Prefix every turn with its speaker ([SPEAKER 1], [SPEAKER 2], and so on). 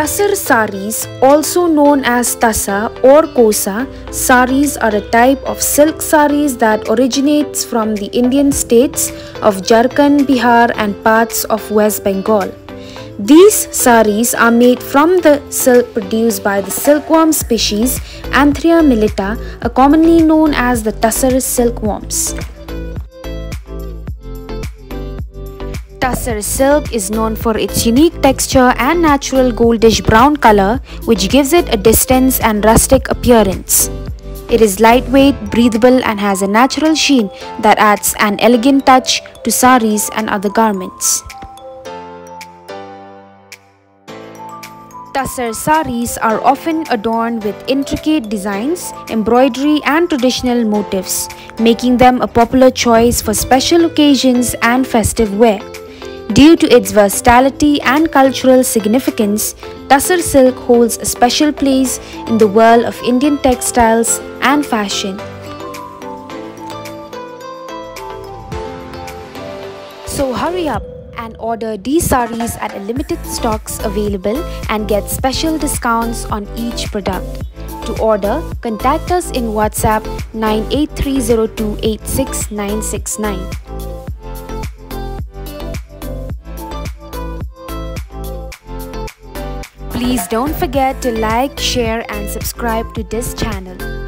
[SPEAKER 1] Tussar saris, also known as tassa or kosa, saris are a type of silk saris that originates from the Indian states of Jharkhand, Bihar and parts of West Bengal. These saris are made from the silk produced by the silkworm species Antheraea mylitta, commonly known as the tussar silkworms. Tussar silk is known for its unique texture and natural goldish brown color which gives it a distinct and rustic appearance. It is lightweight, breathable and has a natural sheen that adds an elegant touch to saris and other garments. Tussar saris are often adorned with intricate designs, embroidery and traditional motifs, making them a popular choice for special occasions and festive wear. Due to its versatility and cultural significance, Tussar silk holds a special place in the world of Indian textiles and fashion. So hurry up and order these saris at limited stocks available and get special discounts on each product. To order, contact us in WhatsApp 9830286969. Please don't forget to like, share and subscribe to this channel.